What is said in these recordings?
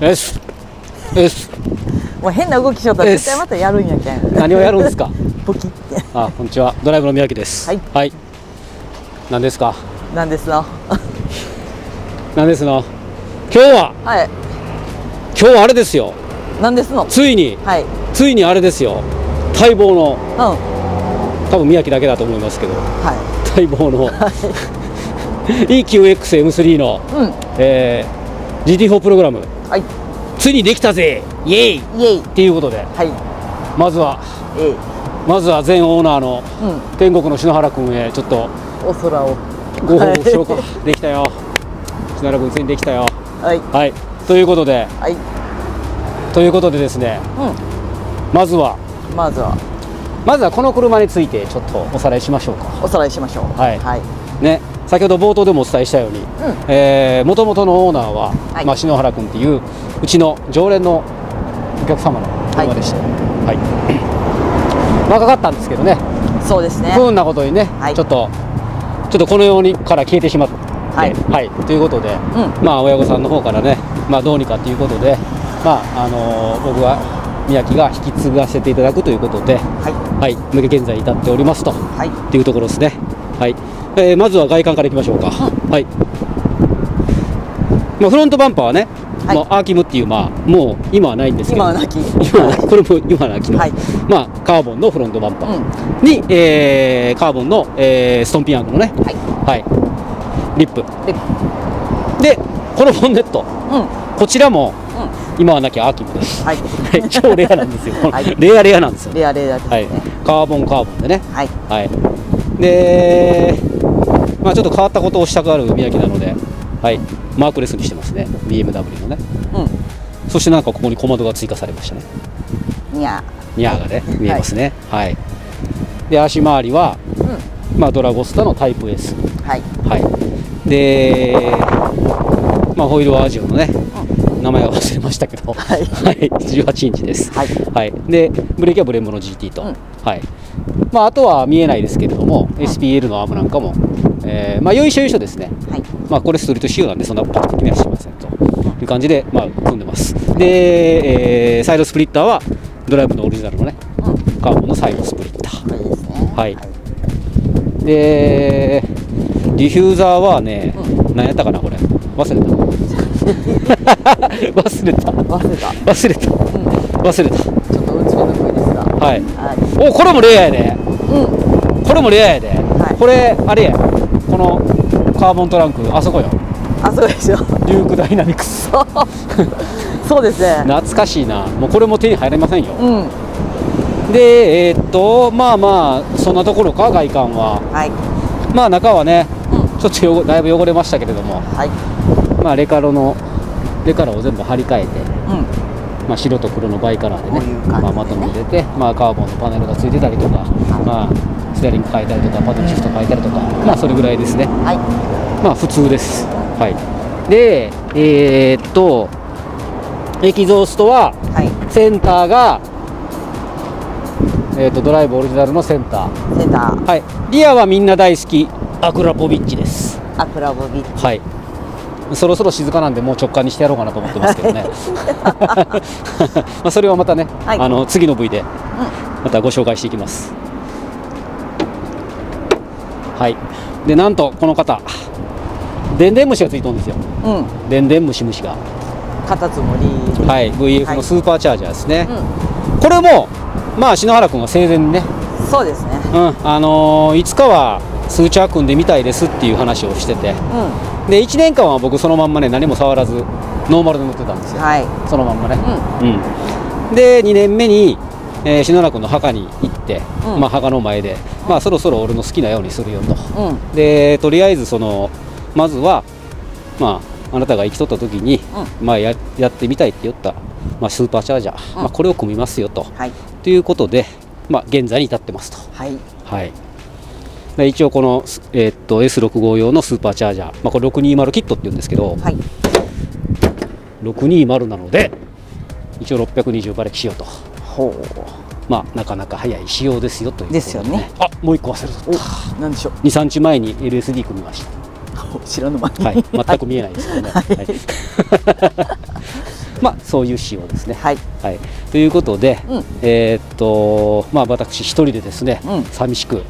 よしよしもう変な動きしよったら絶対またやるんやけん。何をやるんですか？ポキって。あこんにちは。ドライブの宮城です。はい。はい。何ですか？なんですの？何ですの？今日は？はい。今日はあれですよ。なんですの？ついに。はい。ついにあれですよ。待望の。うん。は多分宮城だけだと思いますけど。い。待望の。EQXM3 の、うん。えー GT4 プログラムはい。ついにできたぜ。イエイ。っイエイ。ていうことで。はい。まずは。まずは前オーナーのうん。天国の篠原君へちょっと。お空を。ご報告しようか、できたよ。篠原君ついにできたよ。はい。はい。ということで。はい。ということでですね。うまずは。んまずは。まずはこの車についてちょっとおさらいしましょうか。おさらいしましょう。はい。はいね先ほど冒頭でもお伝えしたようにうん。もともとのオーナーは、はい。まあ、篠原君っていううちの常連のお客様の車でして、はい。若かったんですけどね。そうですね。不運なことにね、はい。ちょっとちょっとこの世にから消えてしまって、はい。ということで、うまあ親御さんの方からね、まあ、どうにかということで、まああのー僕が宮城が引き継がせていただくということで、はい。はい、現在至っておりますと。はい。っていうところですね。はい。えーまずは外観からいきましょうか。はい。まあフロントバンパーはね、はい。まあアーキムっていうまあもう今はないんですけど、今はなき。今はなきこれも今はなきの、はい。まあカーボンのフロントバンパうん。ーに、えーカーボンの、えーストンピアングのね、はい。はい、リップ。ででこのボンネット。うん。うんこちらも今はなきアーキムです。はい。はい。超レアなんですよ。レアレアなんですよ。レアレアですはい。ね、カーボンカーボンでね。はい。はい、で、まあ、ちょっと変わったことをしたがる宮城なので、はい、マークレスにしてますね、BMW のね。うそしてなんかここに小窓が追加されましたね。んにゃニャーがね、見えますね。はい。で、足回りは、うん。まあ、ドラゴスタのタイプ S。はい。はい。で、まあ、ホイールはアジオのね、名前は忘れましたけど、はい。18インチです。はい。はい、でブレーキはブレンボの GT と、うん。はい。まあ、あとは見えないですけれども、SPL のアームなんかも、えーまあ、よいしょよいしょですね、はい。まあ、これストリート仕様なんでそんなパキパキにはしませんと。い。う感じで、まあ、組んでます。で、えーサイドスプリッターはドライブのオリジナルのねうんカーボンのサイドスプリッター。これですね。はい。でディフューザーはね、何やったかなこれ。忘れた。忘れた。忘れた。忘れた。忘れた。ちょっと内目の声ですが。はい。はい。おこれもレアやで。うん。これもレアやで、はい。これあれやこのカーボントランクあそこよ。あそうでしょ。デュークダイナミクス。そうですね。懐かしいな。もうこれも手に入れませんよ。うん。でえーっとまあまあそんなところか外観は。はい。まあ中はねうん。ちょっとだいぶ汚れましたけれども。はい。まあレカロのレカロを全部張り替えて。うん。まあ、白と黒のバイカラーでねね。まあ、まとめてて、まあ、カーボンのパネルがついてたりとか、まあ、ステアリング変えたりとかパドルシフト変えたりとか、まあそれぐらいですね。はい。まあ普通です。はい。でえーっとエキゾーストははい。センターがえーっとドライブオリジナルのセンター。センター。はい。リアはみんな大好き。アクラポビッチです。アクラボビッチ。はい。そろそろ静かなんでもう直感にしてやろうかなと思ってますけどね。まあそれはまたね、はい。あの次の V でまたご紹介していきますはい。でなんとこの方。でんでん虫がついとるんですよ。うん。うんでんでん虫虫が。カタツムリ。はい。VF はい。のスーパーチャージャーですね、うこれもまあ篠原君が生前にね。んそうですね。うん。あのーいつかは数値は組んでみたいですっていう話をしてて。うで1年間は僕そのまんまね何も触らずノーマルで乗ってたんですよ、んはい。そのまんまね、ううん。で2年目に、えー篠原君の墓に行って、うん。まあ、墓の前で、まあ、そろそろ俺の好きなようにするよと。んうん。でとりあえずそのまずはまああなたが生きとった時に、まあ、ややってみたいって言った、まあ、スーパーチャージャー、うん。まあ、これを組みますよと。はい。ということで、まあ、現在に至ってますと。はい。はい。で一応この、えーっと S65 用のスーパーチャージャー、まあ、これ620キットって言うんですけど、はい。620なので一応620馬力仕様とほまあなかなか早い仕様ですよということですよね。あもう一個忘れとっうおなんでしょう。23日前に LSD 組みましお知らぬ間に。たはい。全く見えないですけどね、はい。まあそういう仕様ですね。はい。はい、ということで、うん。えーっとまあ私一人でですね、うん。寂しく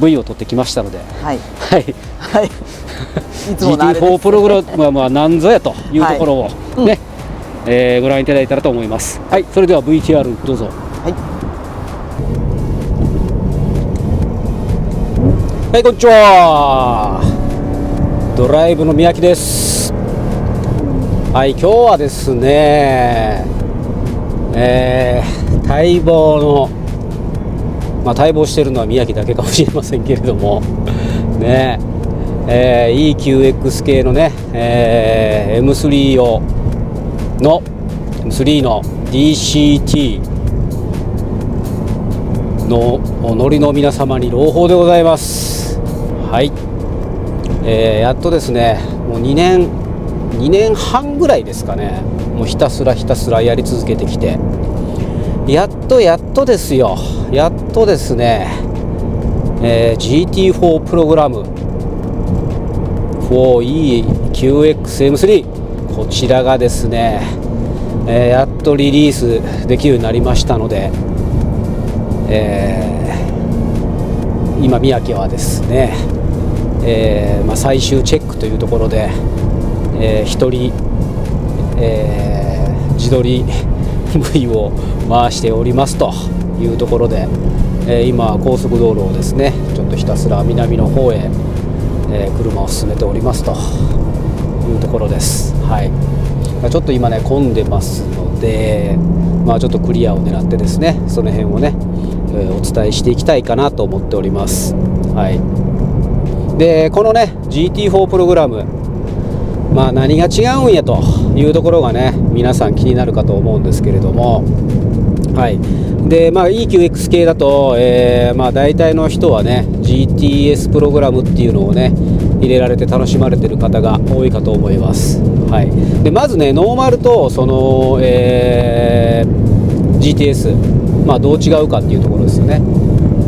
V を取ってきましたので、はい。はい、はい。いつものあれで GT4 すプログラムはまあ何ぞやというところをね、うんえーご覧いただいたらと思います。はい、それでは VTR どうぞ。はいはい、こんにちは。ドライブの三宅です。はい、今日はですね、えー待望の、まあ、待望してるのは宮城だけかもしれませんけれども、ねえー EQX 系のね、えー M3 用の M3 の DCT のお乗りの皆様に朗報でございます。はい、えーやっとですねもう2年2年半ぐらいですかねもうひたすらひたすらやり続けてきて。やっとやっとですよ。やっとですね、えー GT4 プログラム。4EQXM3 こちらがですね、えーやっとリリースできるようになりましたので、えー今宮城はですね、えーまあ、最終チェックというところで、えー人、え自撮り V を回しておりますというところで、え今高速道路をですねちょっとひたすら南の方へ、え車を進めておりますと。いうところです。はいちょっと今ね混んでますので、まあ、ちょっとクリアを狙ってですねその辺をね、えーお伝えしていきたいかなと思っております。はい、でこのね GT4 プログラムまあ何が違うんやというところがね皆さん気になるかと思うんですけれどもはいでまあ EQX 系だと、えーまあ大体の人はね GTS プログラムっていうのをね入れられて楽しまれてる方が多いかと思います。はい。でまずねノーマルとその、えー GTS まあどう違うかっていうところですよね。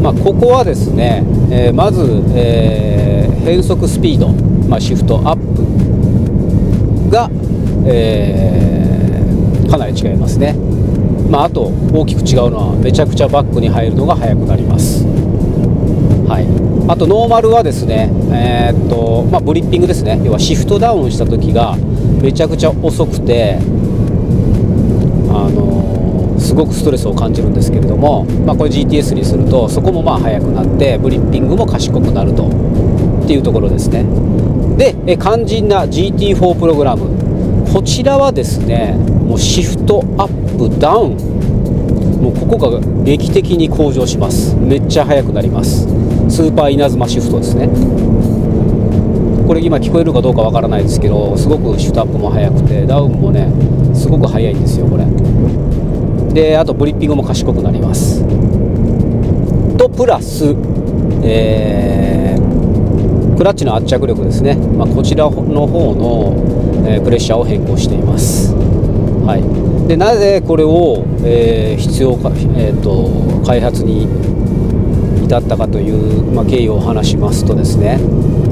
まあ、ここはですね、えーまず、えー変速スピード、まあ、シフトアップが、えーかなり違いますね、まあ、あと大きく違うのはめちゃくちゃバックに入るのが速くなります、はい、あとノーマルはですね、えーっとまあ、ブリッピングですね。要はシフトダウンした時がめちゃくちゃ遅くてあのーすごくストレスを感じるんですけれども、まあ、これ GTS にするとそこもまあ速くなってブリッピングも賢くなるとっていうところですね。でえ肝心な GT4 プログラム。こちらはですねもうシフトアップダウンもうここが劇的に向上します。めっちゃ速くなります。スーパー稲妻シフトですね。これ今聞こえるかどうかわからないですけどすごくシフトアップも速くてダウンもねすごく速いんですよこれ。であとブリッピングも賢くなります。とプラス、えークラッチの圧着力ですね、まあ、こちらの方の、えプレッシャーを変更しています、はい、でなぜこれを、えー必要か、えー、と開発に至ったかという、まあ、経緯を話しますとですね、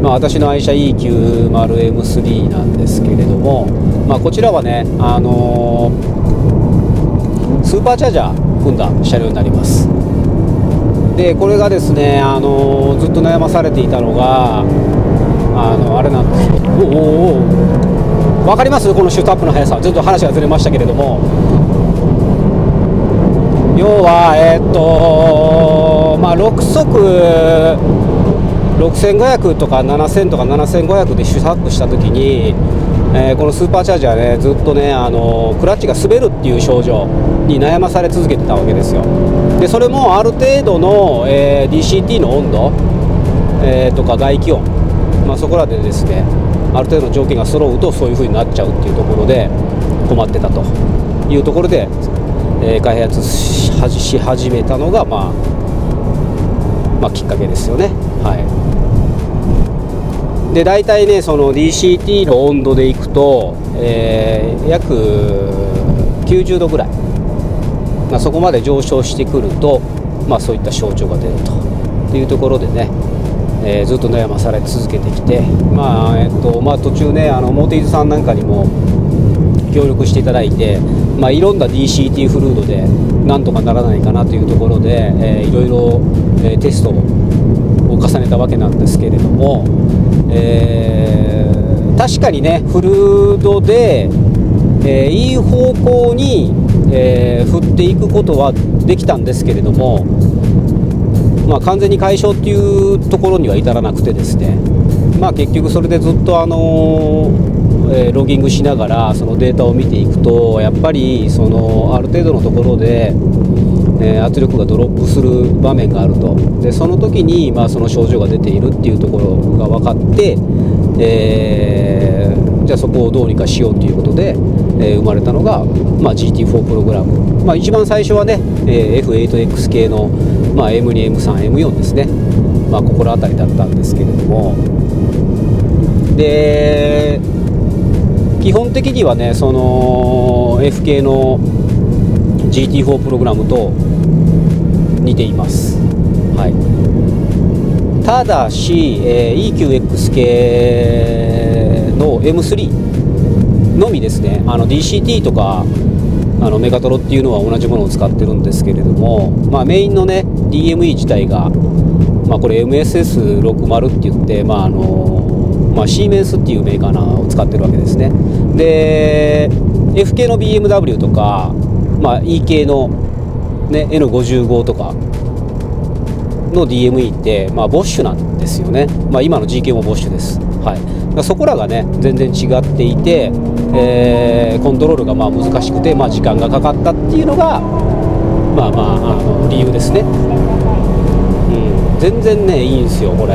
まあ、私の愛車 E90M3 なんですけれども、まあ、こちらはね、あのースーパーチャージャー組んだ車両になります。でこれがですね、あのーずっと悩まされていたのがあのあれなんですよ。おおおお分かります？このシュートアップの速さちょっと話がずれましたけれども。要はえーっとまあ6速6500とか7000とか7500でシュートアップした時に、えーこのスーパーチャージャーねずっとねあのクラッチが滑るっていう症状に悩まされ続けてたわけですよ。でそれもある程度の、えー DCT の温度、えーとか外気温、まあ、そこらでですねある程度の条件が揃うとそういう風になっちゃうっていうところで困ってたと。いうところで、えー開発し始めたのが、まあ、まあきっかけですよね。はい。で大体ねその DCT の温度でいくと、えー約90度ぐらい、まあ、そこまで上昇してくると、まあ、そういった症状が出ると。いうところでね、えーずっと悩まされ続けてきて、まあえっとまあ、途中ねあのモーティーズさんなんかにも協力していただいて、まあ、いろんな DCT フルードでなんとかならないかなというところで、えー、いろいろ、えー、テストを重ねたわけなんですけれども、えー、確かにねフルードで、えー、いい方向に、え、振っていくことはできたんですけれども、まあ、完全に解消っていうところには至らなくてですね、まあ、結局それでずっとあのえー、ロギングしながらそのデータを見ていくとやっぱりそのある程度のところで、えー、圧力がドロップする場面があると。でその時に、まあ、その症状が出ているっていうところが分かって、えー、じゃあそこをどうにかしようということで、え生まれたのが、まあ、GT4 プログラム、まあ、一番最初はね、え F8X 系の、まあ、M2、M3、M4 ですね、まあ、心当たりだったんですけれども。で基本的にはねその F 系の GT4 プログラムと似ています、はい、ただし、えー、EQX 系の M3 のみですね。あの DCT とかあのメガトロっていうのは同じものを使ってるんですけれども、まあ、メインのね DME 自体が、まあ、これ MSS60 って言って、まああのまあ、シーメンスっていうメーカーを使ってるわけですね。で F 系の BMW とか、まあ、E 系の、ね、N55 とかの DME って、まあ、ボッシュなんですよね、まあ、今の G 系もボッシュです、はい、そこらがね全然違っていて、えー、コントロールがまあ難しくて、まあ、時間がかかったっていうのがまあまああの理由ですね、うん、全然ねいいんですよこれ。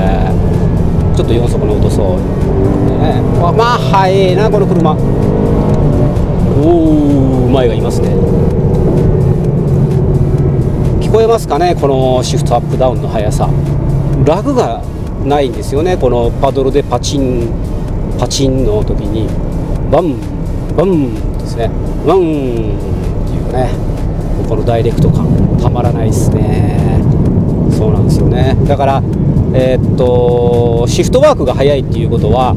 ちょっと4速に落とそう、ね、まあ速いなこの車。おお前がいますね。聞こえますかねこのシフトアップダウンの速さ。ラグがないんですよね。このパドルでパチンパチンの時にバンバンですね。バンっていうね。このダイレクト感たまらないですね。そうなんですよね。だからえー、っとシフトワークが速いっていうことは、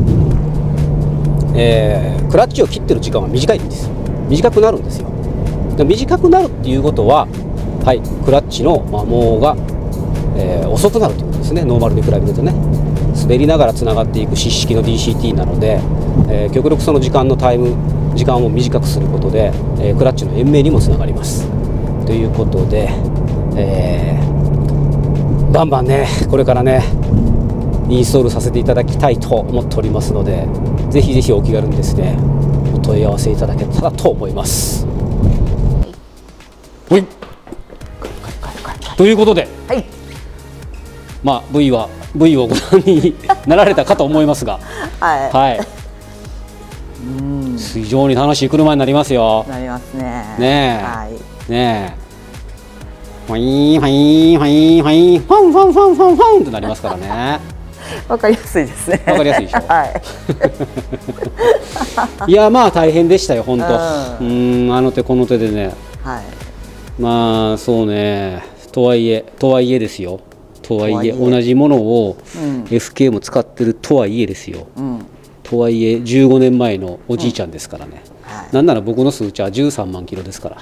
えー、クラッチを切ってる時間は短いんです短くなるんですよ。短くなるっていうことは、はい、クラッチの摩耗が、えー、遅くなると。ですね。ノーマルに比べるとね。滑りながらつながっていく湿式の DCT なので、え極力その時間のタイム時間を短くすることで、えクラッチの延命にもつながります。ということで、えーバンバンねこれからねインストールさせていただきたいと思っておりますのでぜひぜひお気軽にですねお問い合わせいただけたらと思います。はい。ということで、はい、まあ V は V をご覧になられたかと思いますが。はい、はい、うん。非常に楽しい車になりますよ。なりますね。ねえ、はい、ねえ。ファインファインファインファインファンファンファンファンファンってなりますからね。わかりやすいですね。わかりやすいでしょ。はい。いやまあ大変でしたよ本当。うん。あの手この手でね。はい。まあそうね。とはいえとはいえですよとはいえ同じものを FK も使ってるとはいえですよ、うん、とはいえ15年前のおじいちゃんですからね、うん。はい、なんなら僕の数値は13万キロですから。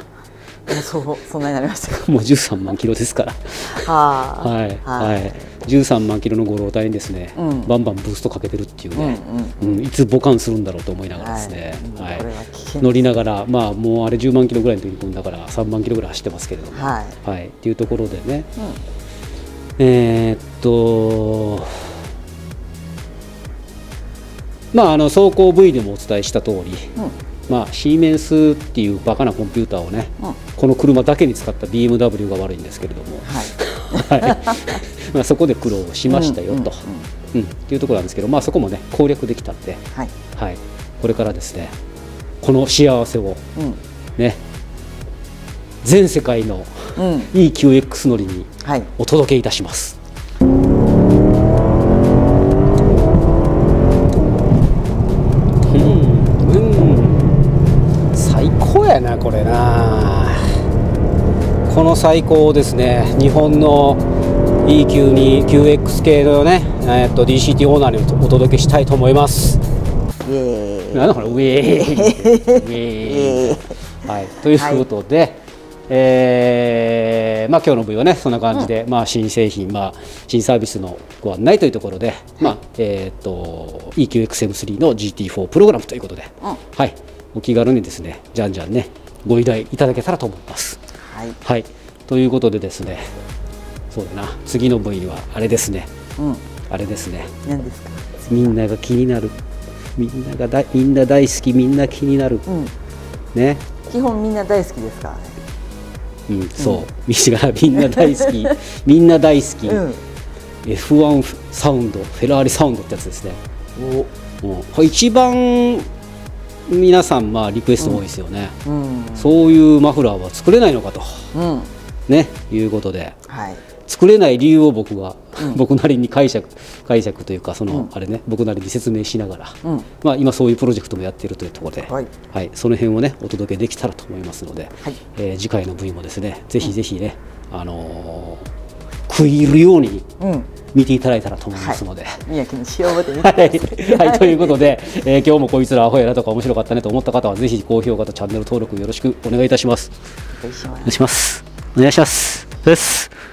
そうそんなになりました。もう13万キロですから。ははい、はい、13万キロのご老体にですね、うん、バンバンブーストかけてるっていうね、うん、うんうん、いつ母艦するんだろうと思いながらですね、はい、はい、乗りながらまあもうあれ10万キロぐらいの時にだから3万キロぐらい走ってますけれども、はい、はい、っていうところでね、えー、っとまああの走行 V でもお伝えした通り、まあ、シーメンスっていうバカなコンピューターをね、うん、この車だけに使った BMW が悪いんですけれども、はい。はい。まあ、そこで苦労しましたよと、うん、うん、っていうところなんですけど、まあ、そこもね攻略できたんで、はい。はい、これからですねこの幸せを、ね全世界の EQX 乗りにお届けいたします。やなこれな。この最高ですね。日本の E 級に QX 系のね、えっと DCT オーナーにお届けしたいと思います。なんだこれ ウェーイ。はい、ということで、えーまあ、今日の V はねそんな感じで、まあ、新製品、まあ、新サービスのご案内というところで、まあえー、と EQXM3 の GT4 プログラムということで、うん。はい、お気軽にですねじゃんじゃんねご依頼いただけたらと思います。はい。はい、ということでですねそうだな次の V はあれですね。うん。あれですね。何ですか？みんなが気になる。みんながだみんな大好きみんな気になる。うん。ね。基本みんな大好きですからねうん、そう、みん。なみんな大好き。みんな大好き、うん。F1 サウンドフェラーリサウンドってやつですね。お。一番皆さんまあリクエスト多いですよね、うん。そういうマフラーは作れないのかと。うん。ねいうことで。はい。作れない理由を僕が、僕なりに解釈解釈というかその、あれね僕なりに説明しながら、うん。まあ、今そういうプロジェクトもやっているというところで、はい。その辺をねお届けできたらと思いますので、はい。えー次回の V もですねぜひぜひね、あのー食い入るようにうん。見ていただいたらと思いますので。はい。い、はい、ということで、えー今日もこいつらアホやなとか面白かったねと思った方はぜひ高評価とチャンネル登録よろしくお願いいたします。お願いします。お願いします。です。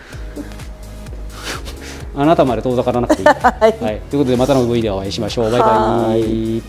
あなたまで遠ざからなくていい、はい、はい、ということでまたの V でお会いしましょう。バイバイ。